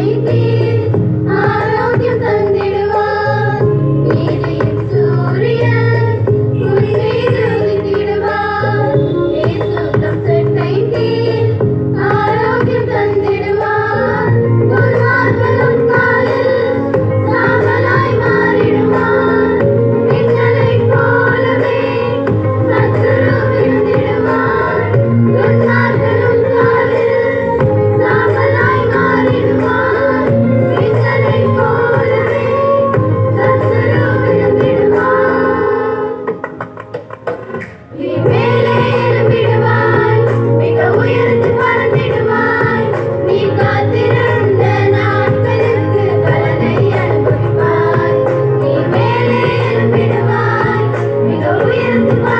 baby. Thank you.